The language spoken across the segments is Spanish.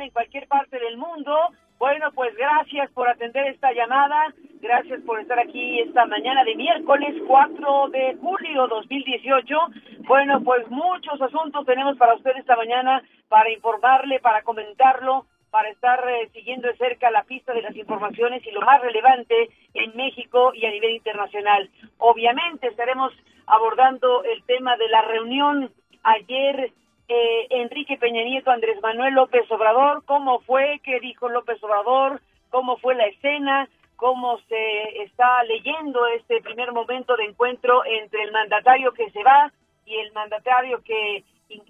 en cualquier parte del mundo. Bueno, pues gracias por atender esta llamada, gracias por estar aquí esta mañana de miércoles 4 de julio 2018. Bueno, pues muchos asuntos tenemos para usted esta mañana para informarle, para comentarlo, para estar eh, siguiendo de cerca la pista de las informaciones y lo más relevante en México y a nivel internacional. Obviamente estaremos abordando el tema de la reunión ayer eh, Enrique Peña Nieto, Andrés Manuel López Obrador, cómo fue, qué dijo López Obrador, cómo fue la escena, cómo se está leyendo este primer momento de encuentro entre el mandatario que se va y el mandatario que,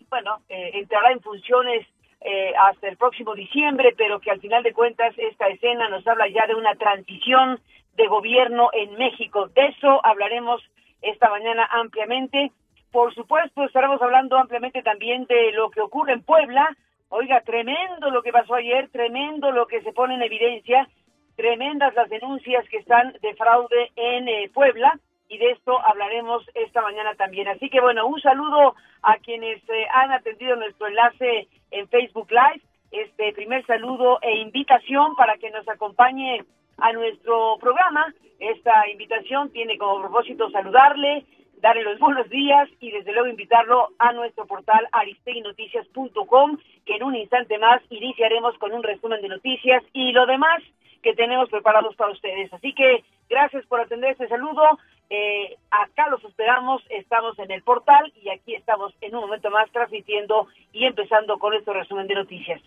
bueno, eh, entrará en funciones eh, hasta el próximo diciembre, pero que al final de cuentas esta escena nos habla ya de una transición de gobierno en México. De eso hablaremos esta mañana ampliamente. Por supuesto, estaremos hablando ampliamente también de lo que ocurre en Puebla. Oiga, tremendo lo que pasó ayer, tremendo lo que se pone en evidencia, tremendas las denuncias que están de fraude en eh, Puebla y de esto hablaremos esta mañana también. Así que bueno, un saludo a quienes eh, han atendido nuestro enlace en Facebook Live. Este primer saludo e invitación para que nos acompañe a nuestro programa. Esta invitación tiene como propósito saludarle, darle los buenos días y desde luego invitarlo a nuestro portal aristeguinoticias.com, que en un instante más iniciaremos con un resumen de noticias y lo demás que tenemos preparados para ustedes. Así que gracias por atender este saludo. Eh, acá los esperamos, estamos en el portal y aquí estamos en un momento más transmitiendo y empezando con este resumen de noticias.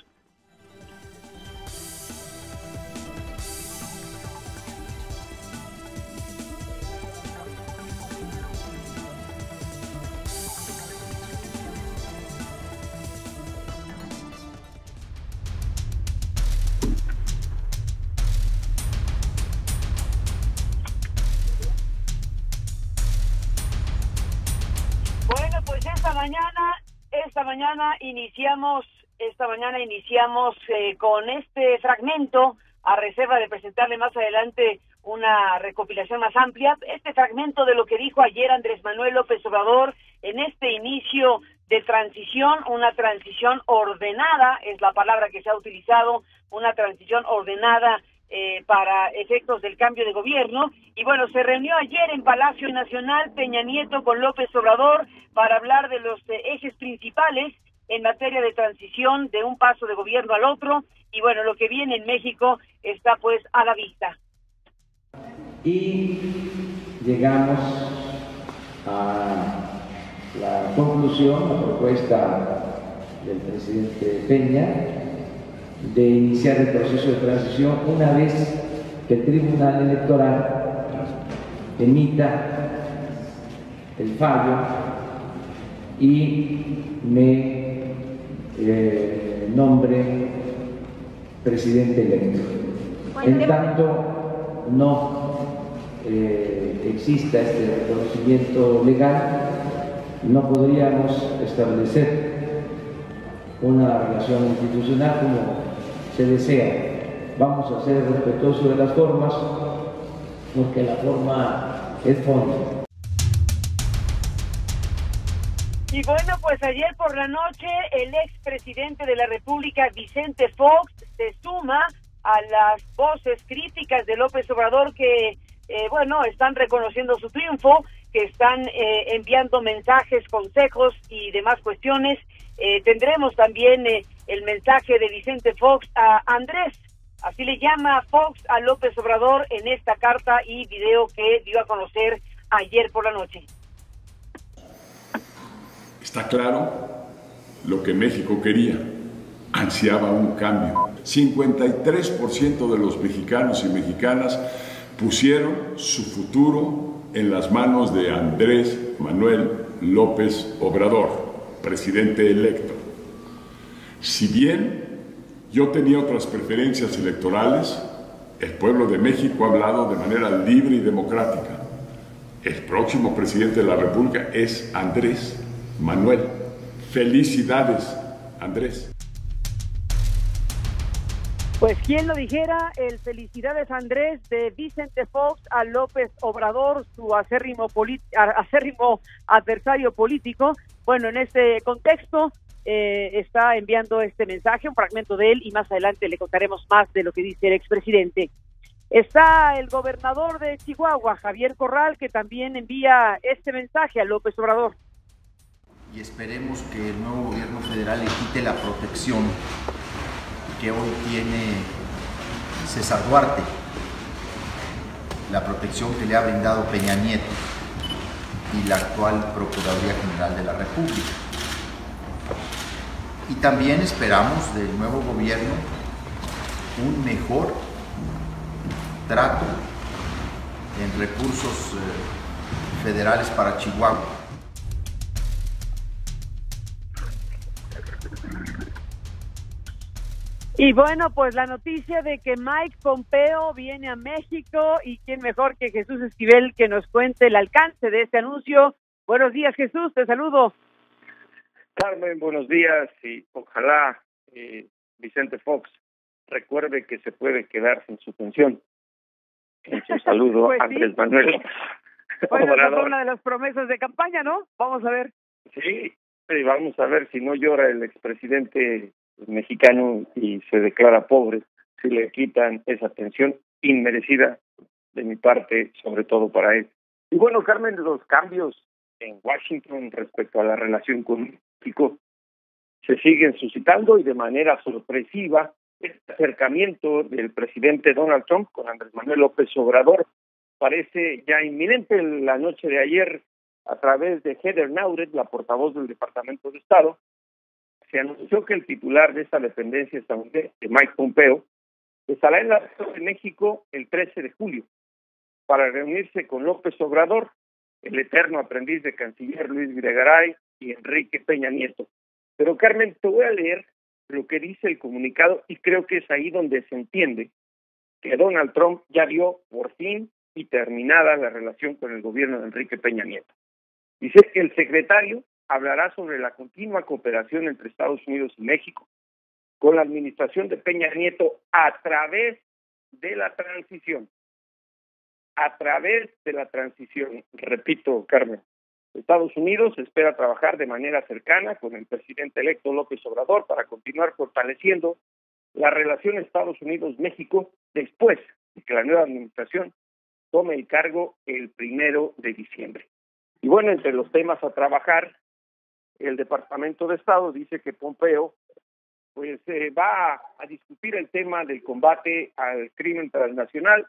Mañana iniciamos, esta mañana iniciamos eh, con este fragmento a reserva de presentarle más adelante una recopilación más amplia, este fragmento de lo que dijo ayer Andrés Manuel López Obrador en este inicio de transición, una transición ordenada, es la palabra que se ha utilizado, una transición ordenada eh, para efectos del cambio de gobierno. Y bueno, se reunió ayer en Palacio Nacional Peña Nieto con López Obrador para hablar de los eh, ejes principales en materia de transición de un paso de gobierno al otro. Y bueno, lo que viene en México está pues a la vista. Y llegamos a la conclusión, la propuesta del presidente Peña, de iniciar el proceso de transición una vez que el Tribunal Electoral emita el fallo y me eh, nombre presidente electo. En tanto no eh, exista este reconocimiento legal, no podríamos establecer una relación institucional como se desea. Vamos a ser respetuosos de las formas, porque la forma es fondo. Y bueno, pues ayer por la noche el expresidente de la República, Vicente Fox, se suma a las voces críticas de López Obrador que, eh, bueno, están reconociendo su triunfo, que están eh, enviando mensajes, consejos y demás cuestiones. Eh, tendremos también el mensaje de Vicente Fox a Andrés. Así le llama Fox a López Obrador en esta carta y video que dio a conocer ayer por la noche. Está claro lo que México quería, ansiaba un cambio. 53% de los mexicanos y mexicanas pusieron su futuro en las manos de Andrés Manuel López Obrador, presidente electo. Si bien yo tenía otras preferencias electorales, el pueblo de México ha hablado de manera libre y democrática. El próximo presidente de la República es Andrés Manuel. Felicidades, Andrés. Pues quien lo dijera, el felicidades Andrés de Vicente Fox a López Obrador, su acérrimo, acérrimo adversario político. Bueno, en este contexto, eh, está enviando este mensaje, un fragmento de él, y más adelante le contaremos más de lo que dice el expresidente. Está el gobernador de Chihuahua, Javier Corral, que también envía este mensaje a López Obrador. Y esperemos que el nuevo gobierno federal le quite la protección que hoy tiene César Duarte, la protección que le ha brindado Peña Nieto y la actual Procuraduría General de la República. Y también esperamos del nuevo gobierno un mejor trato en recursos eh, federales para Chihuahua. Y bueno, pues la noticia de que Mike Pompeo viene a México y quién mejor que Jesús Esquivel que nos cuente el alcance de este anuncio. Buenos días Jesús, te saludo. Carmen, buenos días y ojalá eh, Vicente Fox recuerde que se puede quedar sin su pensión. Un saludo pues Andrés Manuel. Bueno, esa una de las promesas de campaña, ¿no? Vamos a ver. Sí, y vamos a ver si no llora el expresidente mexicano y se declara pobre, si le quitan esa pensión inmerecida de mi parte, sobre todo para él. Y bueno, Carmen, los cambios en Washington respecto a la relación con México se siguen suscitando y de manera sorpresiva este acercamiento del presidente Donald Trump con Andrés Manuel López Obrador parece ya inminente. La noche de ayer, a través de Heather Nauret, la portavoz del Departamento de Estado, se anunció que el titular de esta dependencia estadounidense, Mike Pompeo, estará en la Ciudad de México el 13 de julio para reunirse con López Obrador, el eterno aprendiz de canciller Luis Videgaray y Enrique Peña Nieto. Pero Carmen, te voy a leer lo que dice el comunicado y creo que es ahí donde se entiende que Donald Trump ya dio por fin y terminada la relación con el gobierno de Enrique Peña Nieto. Dice que el secretario hablará sobre la continua cooperación entre Estados Unidos y México con la administración de Peña Nieto a través de la transición. A través de la transición, repito, Carmen, Estados Unidos espera trabajar de manera cercana con el presidente electo López Obrador para continuar fortaleciendo la relación Estados Unidos-México después de que la nueva administración tome el cargo el primero de diciembre. Y bueno, entre los temas a trabajar el Departamento de Estado dice que Pompeo pues eh, va a discutir el tema del combate al crimen transnacional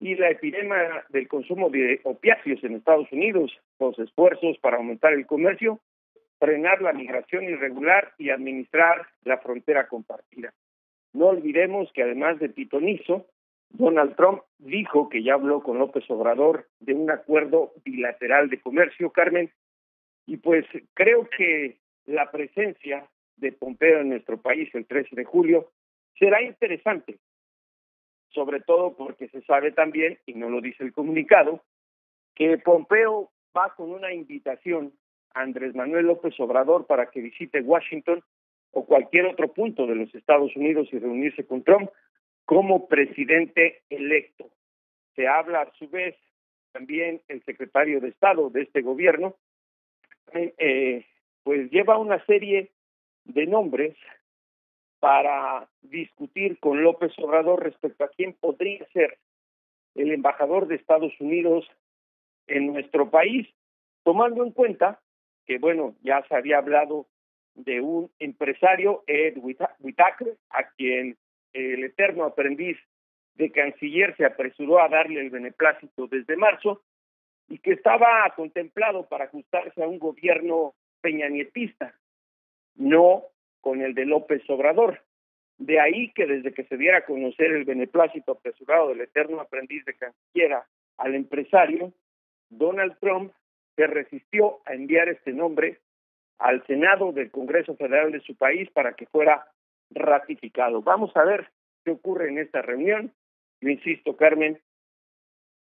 y la epidemia del consumo de opiáceos en Estados Unidos, los esfuerzos para aumentar el comercio, frenar la migración irregular y administrar la frontera compartida. No olvidemos que además de pitonizo, Donald Trump dijo que ya habló con López Obrador de un acuerdo bilateral de comercio, Carmen, y pues creo que la presencia de Pompeo en nuestro país el 13 de julio será interesante, sobre todo porque se sabe también, y no lo dice el comunicado, que Pompeo va con una invitación a Andrés Manuel López Obrador para que visite Washington o cualquier otro punto de los Estados Unidos y reunirse con Trump como presidente electo. Se habla a su vez también el secretario de Estado de este gobierno, eh, pues lleva una serie de nombres para discutir con López Obrador respecto a quién podría ser el embajador de Estados Unidos en nuestro país, tomando en cuenta que, bueno, ya se había hablado de un empresario, Ed Whitaker, a quien el eterno aprendiz de canciller se apresuró a darle el beneplácito desde marzo, y que estaba contemplado para ajustarse a un gobierno peñanietista, no con el de López Obrador. De ahí que desde que se diera a conocer el beneplácito apresurado del eterno aprendiz de canciller al empresario, Donald Trump se resistió a enviar este nombre al Senado del Congreso Federal de su país para que fuera ratificado. Vamos a ver qué ocurre en esta reunión. Yo insisto, Carmen,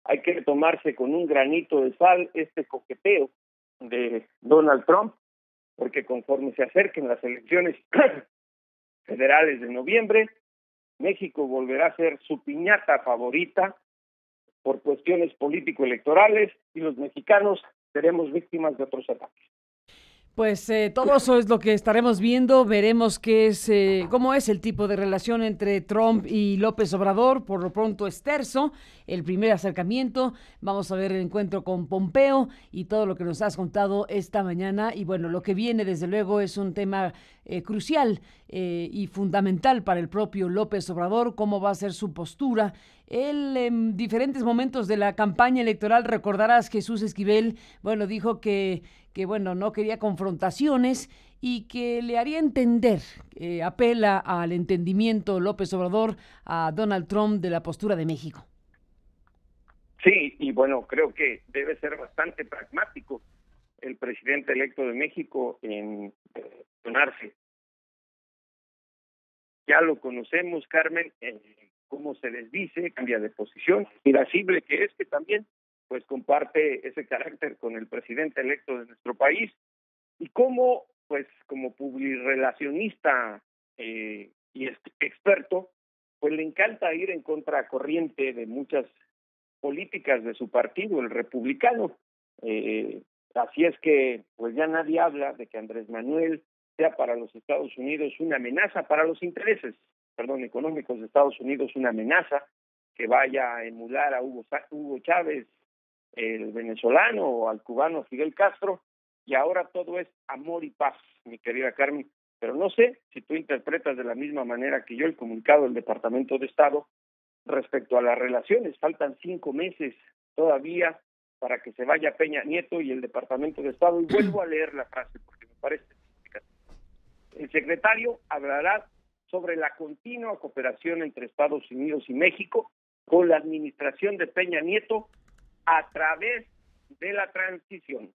hay que tomarse con un granito de sal este coqueteo de Donald Trump, porque conforme se acerquen las elecciones federales de noviembre, México volverá a ser su piñata favorita por cuestiones político-electorales y los mexicanos seremos víctimas de otros ataques. Pues eh, todo eso es lo que estaremos viendo. Veremos qué es, eh, cómo es el tipo de relación entre Trump y López Obrador. Por lo pronto es terzo, el primer acercamiento. Vamos a ver el encuentro con Pompeo y todo lo que nos has contado esta mañana. Y bueno, lo que viene desde luego es un tema eh, crucial y fundamental para el propio López Obrador, cómo va a ser su postura. Él en diferentes momentos de la campaña electoral, recordarás Jesús Esquivel, bueno, dijo que que bueno, no quería confrontaciones y que le haría entender, eh, apela al entendimiento López Obrador a Donald Trump de la postura de México. Sí, y bueno, creo que debe ser bastante pragmático el presidente electo de México en donarse. Ya lo conocemos, Carmen, eh, cómo se les dice, cambia de posición, irascible que es que también pues comparte ese carácter con el presidente electo de nuestro país. Y cómo pues como publirelacionista eh, y experto pues le encanta ir en contracorriente de muchas políticas de su partido el republicano. Eh, así es que pues ya nadie habla de que Andrés Manuel sea para los Estados Unidos una amenaza para los intereses perdón económicos de Estados Unidos una amenaza que vaya a emular a Hugo, Hugo Chávez el venezolano o al cubano Fidel Castro, y ahora todo es amor y paz, mi querida Carmen. Pero no sé si tú interpretas de la misma manera que yo el comunicado del Departamento de Estado respecto a las relaciones. Faltan cinco meses todavía para que se vaya Peña Nieto y el Departamento de Estado. Y vuelvo a leer la frase porque me parece El secretario hablará sobre la continua cooperación entre Estados Unidos y México con la administración de Peña Nieto a través de la transición.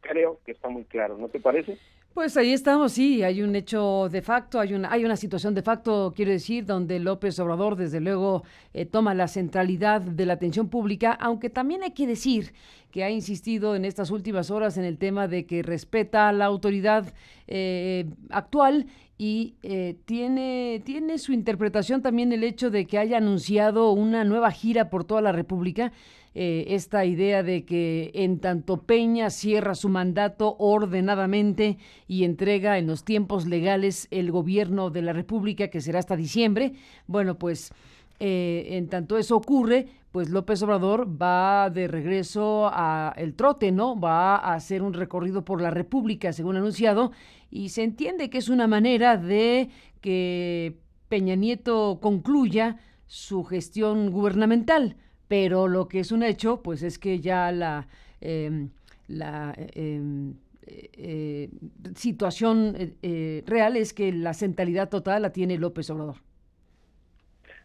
Creo que está muy claro, ¿no te parece? Pues ahí estamos, sí, hay un hecho de facto, hay una, hay una situación de facto, quiero decir, donde López Obrador desde luego eh, toma la centralidad de la atención pública, aunque también hay que decir que ha insistido en estas últimas horas en el tema de que respeta la autoridad eh, actual y eh, tiene, tiene su interpretación también el hecho de que haya anunciado una nueva gira por toda la República eh, esta idea de que en tanto Peña cierra su mandato ordenadamente y entrega en los tiempos legales el gobierno de la República, que será hasta diciembre, bueno, pues eh, en tanto eso ocurre, pues López Obrador va de regreso a el trote, ¿no? Va a hacer un recorrido por la República, según anunciado, y se entiende que es una manera de que Peña Nieto concluya su gestión gubernamental pero lo que es un hecho, pues es que ya la, em, la em, eh, eh, situación eh, real es que la centralidad total la tiene López Obrador.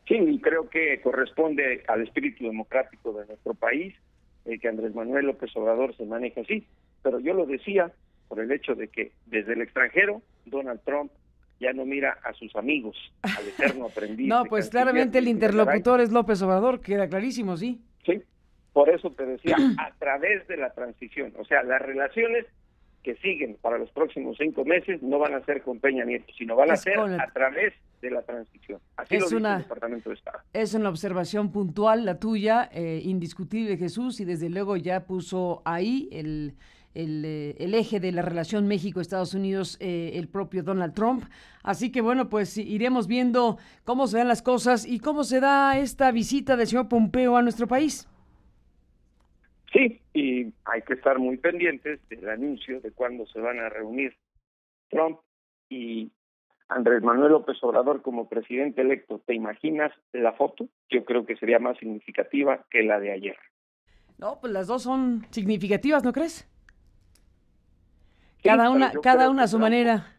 Sí, y creo que corresponde al espíritu democrático de nuestro país que Andrés Manuel López Obrador se maneja así. Pero yo lo decía por el hecho de que desde el extranjero Donald Trump ya no mira a sus amigos, al eterno aprendiz. no, pues claramente el interlocutor es López Obrador, queda clarísimo, sí. Sí, por eso te decía, a través de la transición, o sea, las relaciones que siguen para los próximos cinco meses no van a ser con Peña Nieto, sino van a ser a través de la transición. Así es lo una, el Departamento de Estado. Es una observación puntual la tuya, eh, indiscutible Jesús, y desde luego ya puso ahí el eh, el, eje de la relación México-Estados Unidos, eh, el propio Donald Trump. Así que bueno, pues iremos viendo cómo se dan las cosas y cómo se da esta visita del señor Pompeo a nuestro país. Sí, y hay que estar muy pendientes del anuncio de cuándo se van a reunir Trump y Andrés Manuel López Obrador como presidente electo. ¿Te imaginas la foto? Yo creo que sería más significativa que la de ayer. No, pues las dos son significativas, ¿no crees? Cada una, cada una a su manera.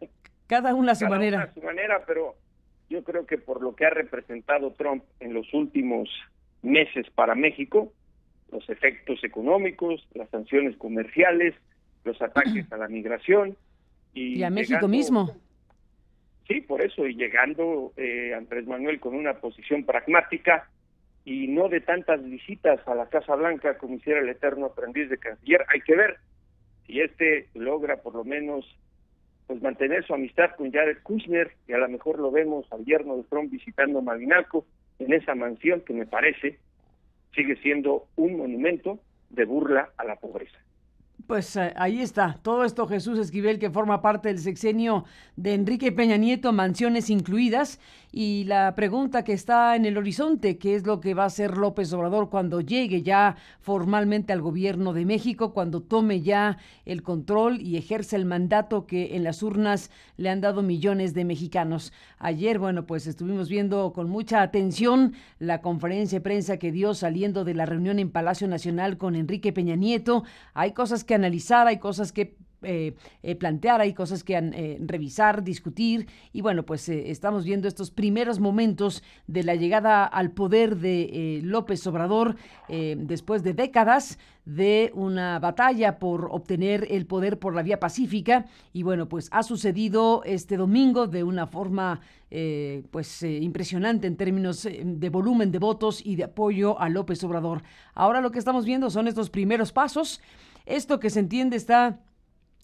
Cada una a su manera. a su manera, pero yo creo que por lo que ha representado Trump en los últimos meses para México, los efectos económicos, las sanciones comerciales, los ataques a la migración. Y, a México mismo. Sí, por eso, y llegando eh, Andrés Manuel con una posición pragmática y no de tantas visitas a la Casa Blanca como hiciera el eterno aprendiz de canciller, hay que ver si este logra por lo menos pues mantener su amistad con Jared Kushner, y a lo mejor lo vemos al yerno de Trump visitando Malinalco en esa mansión que me parece sigue siendo un monumento de burla a la pobreza. Pues eh, ahí está, todo esto Jesús Esquivel que forma parte del sexenio de Enrique Peña Nieto, mansiones incluidas, y la pregunta que está en el horizonte, ¿qué es lo que va a hacer López Obrador cuando llegue ya formalmente al gobierno de México, cuando tome ya el control y ejerza el mandato que en las urnas le han dado millones de mexicanos? Ayer, bueno, pues estuvimos viendo con mucha atención la conferencia de prensa que dio saliendo de la reunión en Palacio Nacional con Enrique Peña Nieto. Hay cosas que analizar, hay cosas que eh, eh, plantear, hay cosas que eh, revisar, discutir. Y bueno, pues estamos viendo estos primeros momentos de la llegada al poder de López Obrador después de décadas de una batalla por obtener el poder por la vía pacífica. Y bueno, pues ha sucedido este domingo de una forma pues impresionante en términos de volumen de votos y de apoyo a López Obrador. Ahora lo que estamos viendo son estos primeros pasos. Esto que se entiende está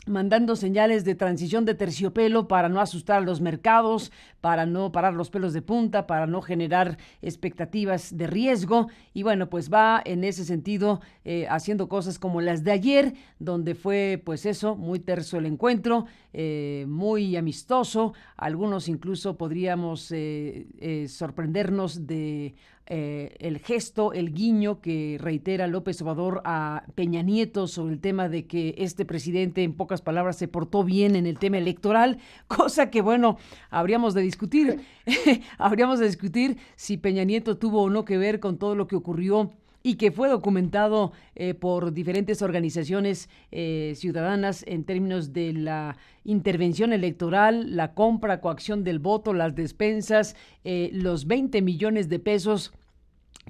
mandando señales de transición de terciopelo para no asustar a los mercados, para no parar los pelos de punta, para no generar expectativas de riesgo. Y bueno, pues va en ese sentido eh, haciendo cosas como las de ayer, donde fue pues eso, muy terso el encuentro, eh, muy amistoso. Algunos incluso podríamos eh, sorprendernos de eh, el gesto, el guiño que reitera López Obrador a Peña Nieto sobre el tema de que este presidente, en pocas palabras, se portó bien en el tema electoral, cosa que, bueno, habríamos de discutir, habríamos de discutir si Peña Nieto tuvo o no que ver con todo lo que ocurrió y que fue documentado eh, por diferentes organizaciones eh, ciudadanas en términos de la intervención electoral, la compra, coacción del voto, las despensas, los 20 millones de pesos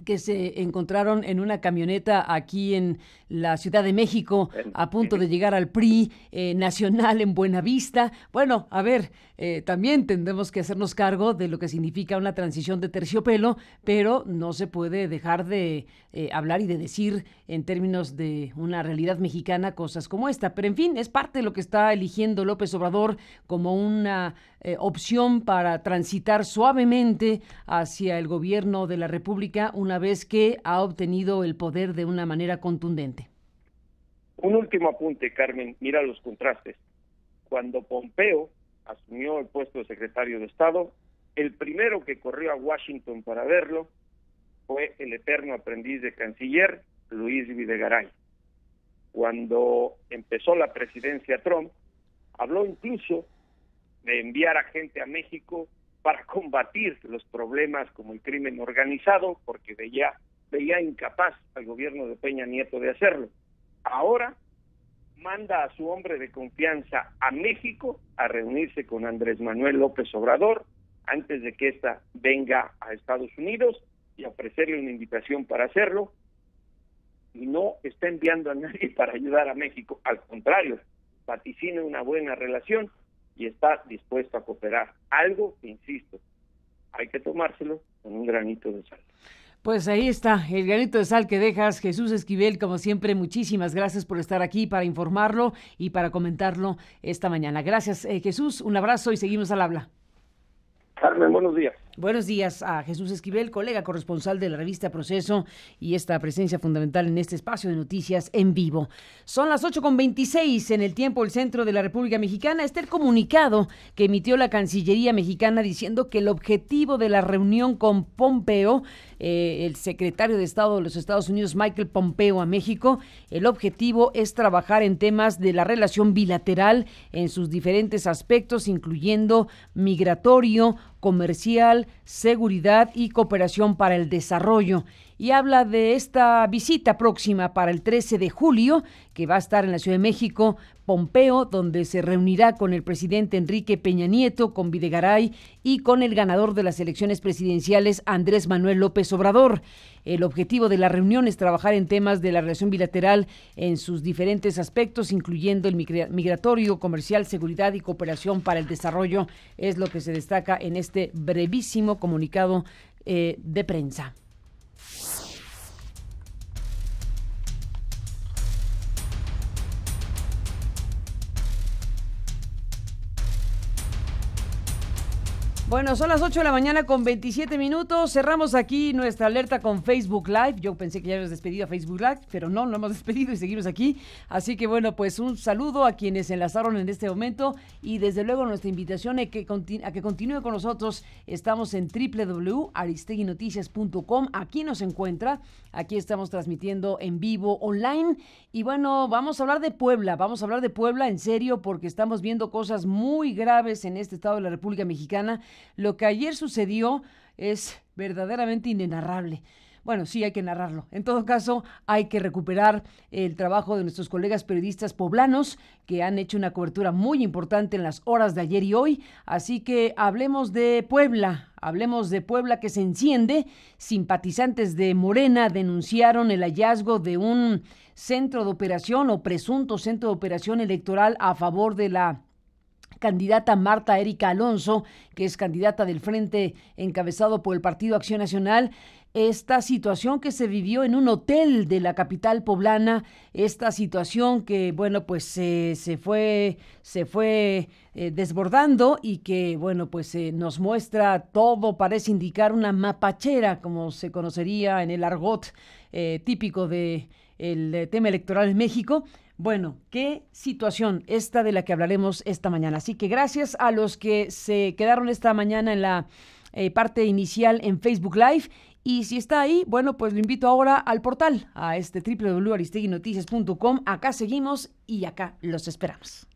que se encontraron en una camioneta aquí en la Ciudad de México a punto de llegar al PRI eh, nacional en Buenavista. Bueno, a ver, eh, también tendremos que hacernos cargo de lo que significa una transición de terciopelo, pero no se puede dejar de eh, hablar y de decir en términos de una realidad mexicana cosas como esta. Pero en fin, es parte de lo que está eligiendo López Obrador como una opción para transitar suavemente hacia el gobierno de la República una vez que ha obtenido el poder de una manera contundente. Un último apunte, Carmen, mira los contrastes. Cuando Pompeo asumió el puesto de secretario de Estado, el primero que corrió a Washington para verlo fue el eterno aprendiz de canciller, Luis Videgaray. Cuando empezó la presidencia Trump, habló incluso de enviar a gente a México para combatir los problemas como el crimen organizado, porque veía, veía incapaz al gobierno de Peña Nieto de hacerlo. Ahora manda a su hombre de confianza a México a reunirse con Andrés Manuel López Obrador antes de que ésta venga a Estados Unidos y ofrecerle una invitación para hacerlo. Y no está enviando a nadie para ayudar a México, al contrario, vaticina una buena relación y está dispuesto a cooperar. Algo que, insisto, hay que tomárselo con un granito de sal. Pues ahí está, el granito de sal que dejas, Jesús Esquivel, como siempre, muchísimas gracias por estar aquí para informarlo y para comentarlo esta mañana. Gracias, eh, Jesús, un abrazo y seguimos al habla. Carmen, buenos días. Buenos días a Jesús Esquivel, colega corresponsal de la revista Proceso y esta presencia fundamental en este espacio de noticias en vivo. Son las 8.26 en el tiempo el centro de la República Mexicana. Está el comunicado que emitió la Cancillería mexicana diciendo que el objetivo de la reunión con Pompeo, eh, el secretario de Estado de los Estados Unidos, Michael Pompeo, a México, el objetivo es trabajar en temas de la relación bilateral en sus diferentes aspectos, incluyendo migratorio, comercial, seguridad y cooperación para el desarrollo. Y habla de esta visita próxima para el 13 de julio, que va a estar en la Ciudad de México, Pompeo, donde se reunirá con el presidente Enrique Peña Nieto, con Videgaray y con el ganador de las elecciones presidenciales, Andrés Manuel López Obrador. El objetivo de la reunión es trabajar en temas de la relación bilateral en sus diferentes aspectos, incluyendo el migratorio, comercial, seguridad y cooperación para el desarrollo, es lo que se destaca en este brevísimo comunicado eh, de prensa. Bueno, son las 8 de la mañana con 27 minutos. Cerramos aquí nuestra alerta con Facebook Live. Yo pensé que ya habíamos despedido a Facebook Live, pero no, lo hemos despedido y seguimos aquí. Así que bueno, pues un saludo a quienes se enlazaron en este momento y desde luego nuestra invitación a que, a que continúe con nosotros. Estamos en www.aristeguinoticias.com. Aquí nos encuentra. Aquí estamos transmitiendo en vivo online. Y bueno, vamos a hablar de Puebla. Vamos a hablar de Puebla en serio porque estamos viendo cosas muy graves en este estado de la República Mexicana lo que ayer sucedió es verdaderamente inenarrable. Bueno, sí, hay que narrarlo. En todo caso, hay que recuperar el trabajo de nuestros colegas periodistas poblanos que han hecho una cobertura muy importante en las horas de ayer y hoy. Así que hablemos de Puebla. Hablemos de Puebla que se enciende. Simpatizantes de Morena denunciaron el hallazgo de un centro de operación o presunto centro de operación electoral a favor de la candidata Marta Erika Alonso, que es candidata del frente encabezado por el Partido Acción Nacional, esta situación que se vivió en un hotel de la capital poblana, esta situación que, bueno, pues se fue, se fue eh, desbordando y que, bueno, pues eh, nos muestra todo, parece indicar una mapachera, como se conocería en el argot eh, típico del el tema electoral en México. Bueno, qué situación esta de la que hablaremos esta mañana. Así que gracias a los que se quedaron esta mañana en la eh, parte inicial en Facebook Live. Y si está ahí, bueno, pues lo invito ahora al portal, a este www.aristeguinoticias.com. Acá seguimos y acá los esperamos.